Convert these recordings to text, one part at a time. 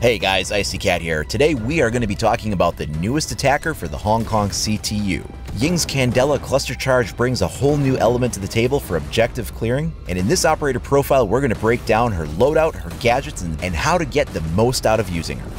Hey guys, IceyCat here. Today we are going to be talking about the newest attacker for the Hong Kong CTU. Ying's Candela Cluster Charge brings a whole new element to the table for objective clearing, and in this operator profile we're going to break down her loadout, her gadgets, and, and how to get the most out of using her.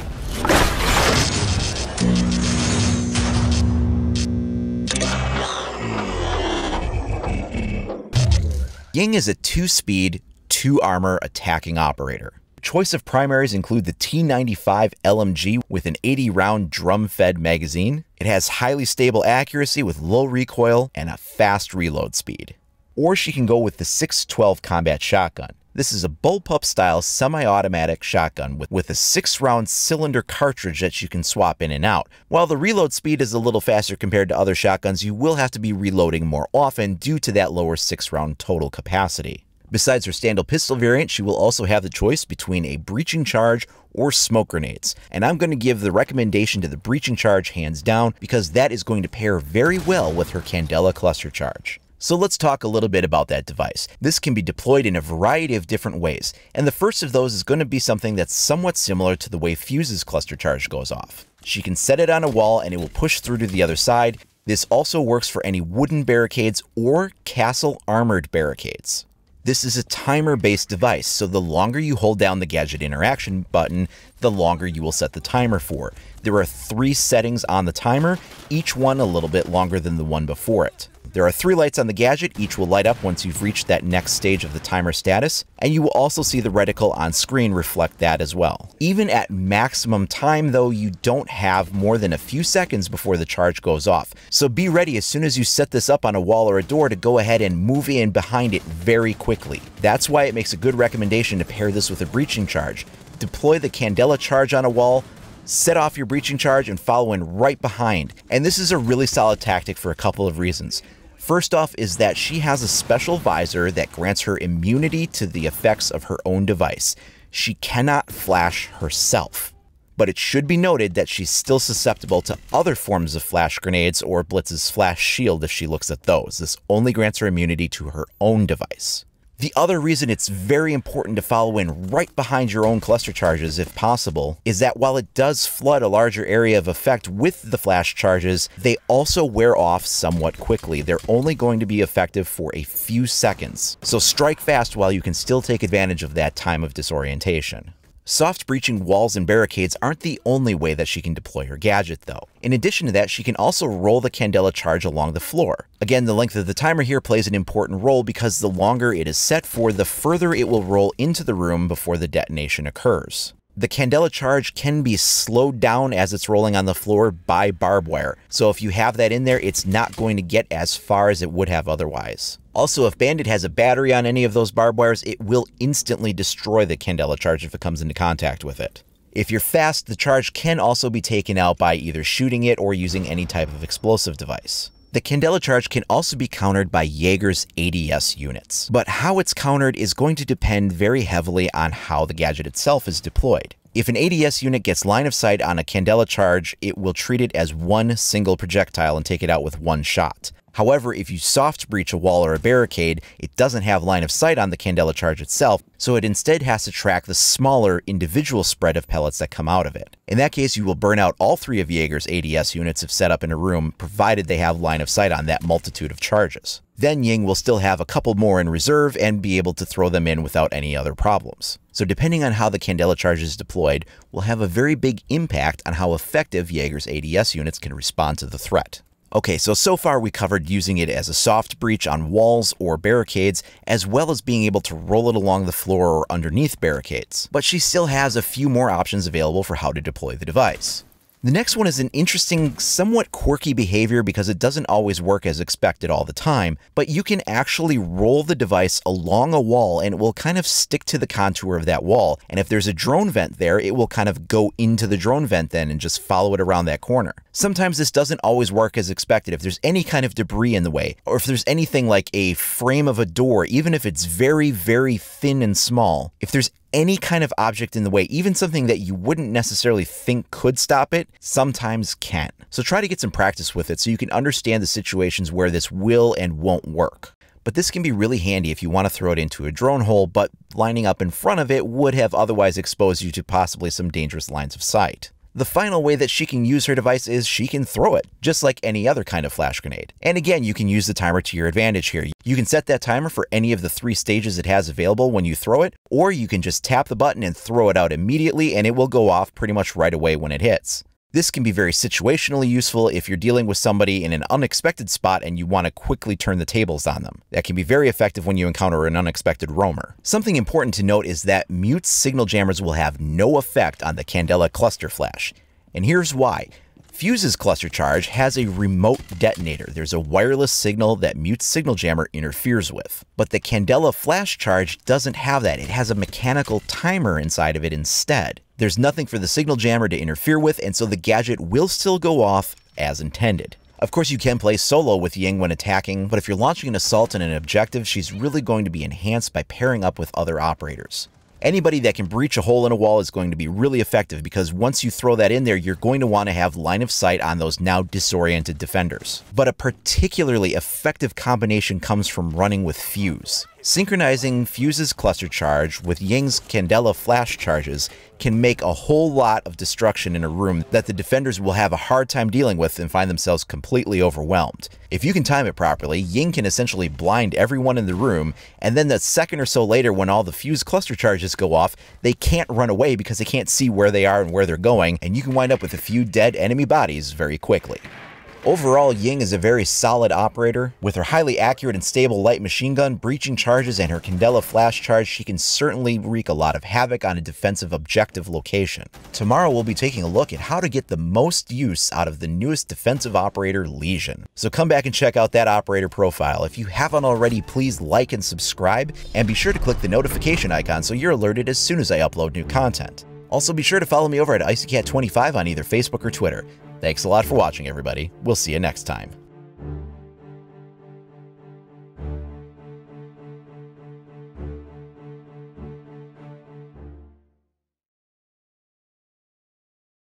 Ying is a 2-speed, 2-armor attacking operator. Choice of primaries include the T95 LMG with an 80 round drum fed magazine. It has highly stable accuracy with low recoil and a fast reload speed. Or she can go with the 612 combat shotgun. This is a bullpup style semi automatic shotgun with, with a 6 round cylinder cartridge that you can swap in and out. While the reload speed is a little faster compared to other shotguns, you will have to be reloading more often due to that lower 6 round total capacity. Besides her stand pistol variant, she will also have the choice between a breaching charge or smoke grenades. And I'm going to give the recommendation to the breaching charge hands down because that is going to pair very well with her Candela cluster charge. So let's talk a little bit about that device. This can be deployed in a variety of different ways, and the first of those is going to be something that's somewhat similar to the way Fuse's cluster charge goes off. She can set it on a wall and it will push through to the other side. This also works for any wooden barricades or castle armored barricades. This is a timer based device, so the longer you hold down the gadget interaction button, the longer you will set the timer for. There are three settings on the timer, each one a little bit longer than the one before it. There are three lights on the gadget, each will light up once you've reached that next stage of the timer status, and you will also see the reticle on screen reflect that as well. Even at maximum time though, you don't have more than a few seconds before the charge goes off. So be ready as soon as you set this up on a wall or a door to go ahead and move in behind it very quickly. That's why it makes a good recommendation to pair this with a breaching charge. Deploy the Candela charge on a wall, set off your breaching charge and follow in right behind. And this is a really solid tactic for a couple of reasons. First off is that she has a special visor that grants her immunity to the effects of her own device. She cannot flash herself. But it should be noted that she's still susceptible to other forms of flash grenades or Blitz's flash shield if she looks at those. This only grants her immunity to her own device. The other reason it's very important to follow in right behind your own cluster charges if possible is that while it does flood a larger area of effect with the flash charges, they also wear off somewhat quickly. They're only going to be effective for a few seconds. So strike fast while you can still take advantage of that time of disorientation. Soft breaching walls and barricades aren't the only way that she can deploy her gadget though. In addition to that, she can also roll the Candela charge along the floor. Again, the length of the timer here plays an important role because the longer it is set for, the further it will roll into the room before the detonation occurs. The Candela charge can be slowed down as it's rolling on the floor by barbed wire. So if you have that in there, it's not going to get as far as it would have otherwise. Also, if Bandit has a battery on any of those barbed wires, it will instantly destroy the Candela charge if it comes into contact with it. If you're fast, the charge can also be taken out by either shooting it or using any type of explosive device. The Candela charge can also be countered by Jaeger's ADS units, but how it's countered is going to depend very heavily on how the gadget itself is deployed. If an ADS unit gets line of sight on a Candela charge, it will treat it as one single projectile and take it out with one shot. However, if you soft breach a wall or a barricade, it doesn't have line of sight on the Candela charge itself, so it instead has to track the smaller individual spread of pellets that come out of it. In that case, you will burn out all three of Jaeger's ADS units if set up in a room, provided they have line of sight on that multitude of charges. Then Ying will still have a couple more in reserve and be able to throw them in without any other problems. So depending on how the Candela charge is deployed, will have a very big impact on how effective Jaeger's ADS units can respond to the threat. Okay, so so far we covered using it as a soft breach on walls or barricades, as well as being able to roll it along the floor or underneath barricades. But she still has a few more options available for how to deploy the device. The next one is an interesting, somewhat quirky behavior because it doesn't always work as expected all the time, but you can actually roll the device along a wall and it will kind of stick to the contour of that wall. And if there's a drone vent there, it will kind of go into the drone vent then and just follow it around that corner. Sometimes this doesn't always work as expected. If there's any kind of debris in the way, or if there's anything like a frame of a door, even if it's very, very thin and small, if there's any kind of object in the way, even something that you wouldn't necessarily think could stop it, sometimes can't. So try to get some practice with it so you can understand the situations where this will and won't work. but this can be really handy if you want to throw it into a drone hole, but lining up in front of it would have otherwise exposed you to possibly some dangerous lines of sight. The final way that she can use her device is she can throw it, just like any other kind of flash grenade. And again, you can use the timer to your advantage here. You can set that timer for any of the three stages it has available when you throw it, or you can just tap the button and throw it out immediately and it will go off pretty much right away when it hits. This can be very situationally useful if you're dealing with somebody in an unexpected spot and you want to quickly turn the tables on them. That can be very effective when you encounter an unexpected roamer. Something important to note is that Mute's signal jammers will have no effect on the Candela cluster flash. And here's why. Fuse's cluster charge has a remote detonator. There's a wireless signal that Mute's signal jammer interferes with. But the Candela flash charge doesn't have that. It has a mechanical timer inside of it instead. There's nothing for the signal jammer to interfere with, and so the gadget will still go off as intended. Of course, you can play solo with Ying when attacking, but if you're launching an assault and an objective, she's really going to be enhanced by pairing up with other operators. Anybody that can breach a hole in a wall is going to be really effective because once you throw that in there, you're going to want to have line of sight on those now disoriented defenders. But a particularly effective combination comes from running with Fuse. Synchronizing Fuse's cluster charge with Ying's Candela flash charges can make a whole lot of destruction in a room that the defenders will have a hard time dealing with and find themselves completely overwhelmed. If you can time it properly, Ying can essentially blind everyone in the room, and then the second or so later when all the Fuse cluster charges go off, they can't run away because they can't see where they are and where they're going, and you can wind up with a few dead enemy bodies very quickly. Overall, Ying is a very solid operator. With her highly accurate and stable light machine gun, breaching charges, and her Candela flash charge, she can certainly wreak a lot of havoc on a defensive objective location. Tomorrow we'll be taking a look at how to get the most use out of the newest defensive operator, Lesion. So come back and check out that operator profile. If you haven't already, please like and subscribe, and be sure to click the notification icon so you're alerted as soon as I upload new content. Also, be sure to follow me over at IceyCat25 on either Facebook or Twitter. Thanks a lot for watching, everybody. We'll see you next time.